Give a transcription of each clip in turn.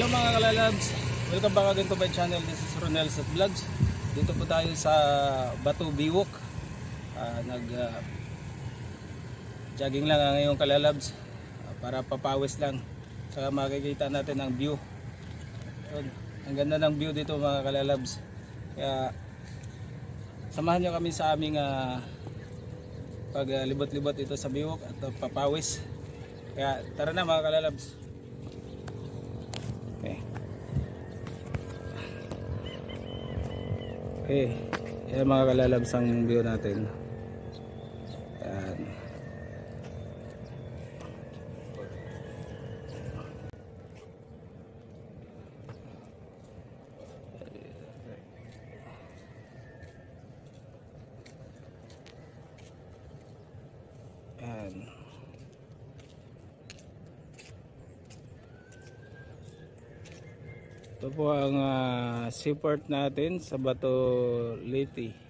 Hello mga kalalabs, welcome back again to my channel. This is Ronels at Vlogs. Dito po tayo sa Batu Biwok. Ah, nag ah, jogging lang ngayong kalalabs ah, para papawis lang. Saka makikita natin ang view. Yun, ang ganda ng view dito mga kalalabs. Kaya samahan nyo kami sa aming ah, pag ah, libot-libot dito sa Biwok at ah, papawis. Kaya tara na mga kalalabs. Okay. Yan mga kalalabs ang view natin. Ito po ang ah, seaport natin sa Bato Liti.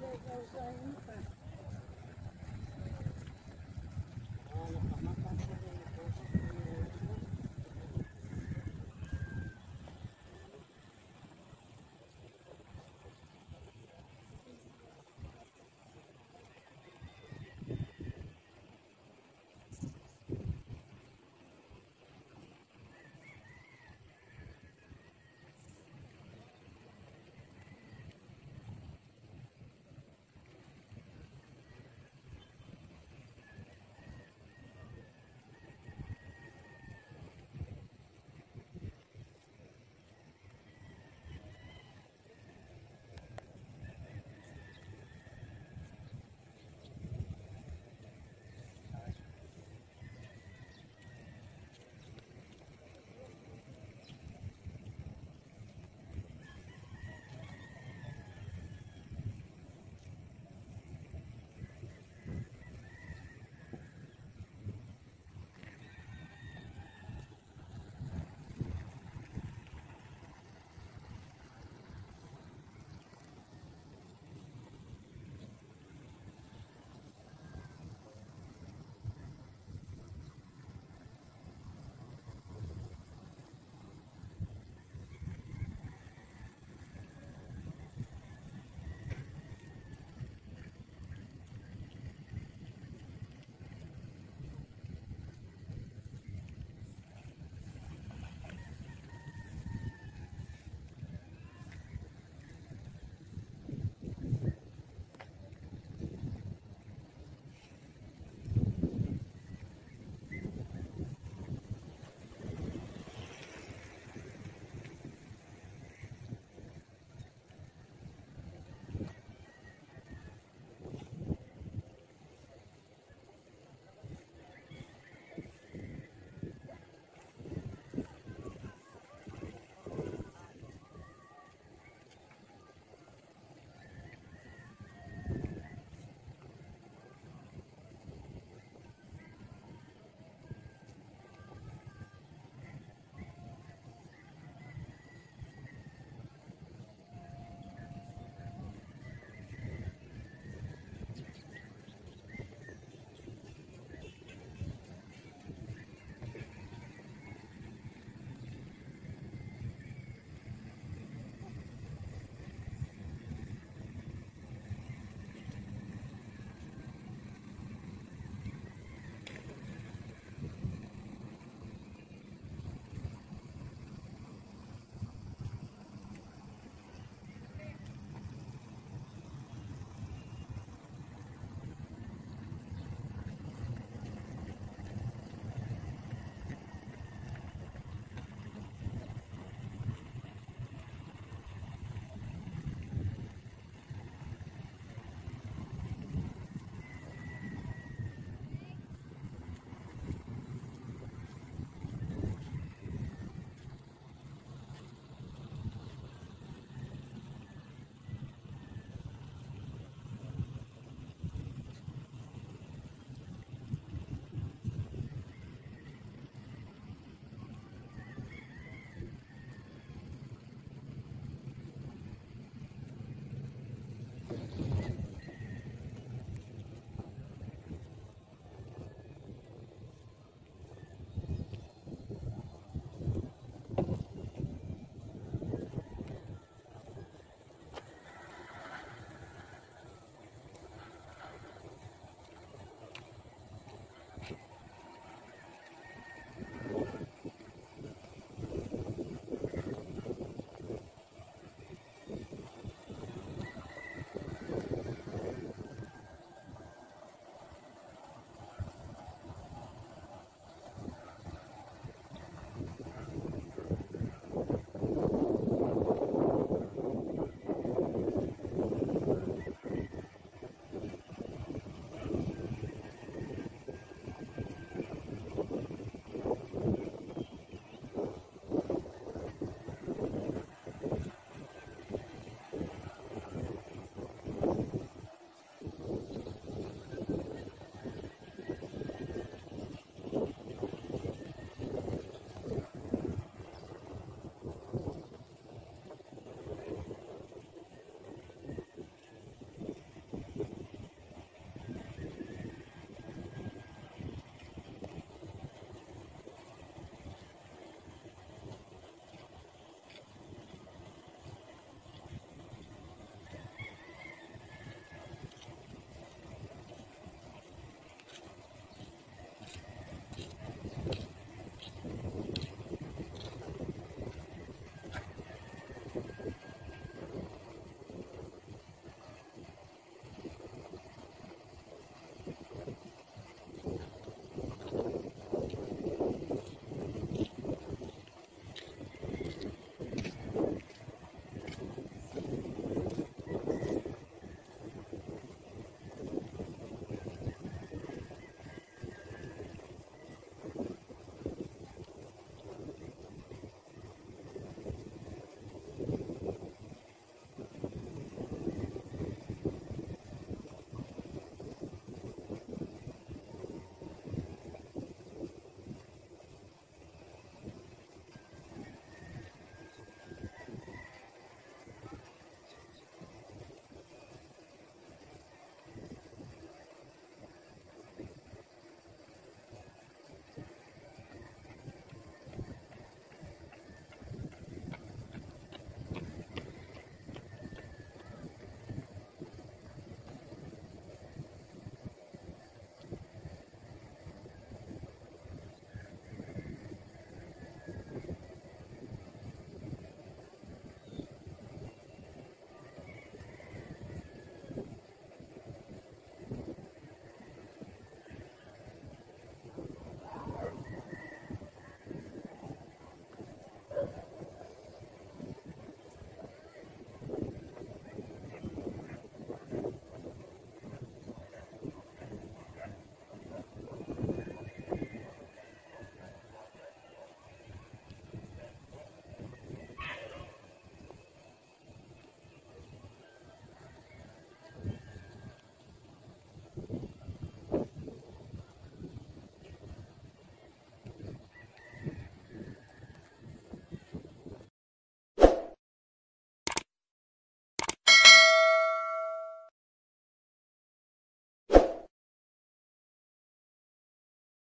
they go saying.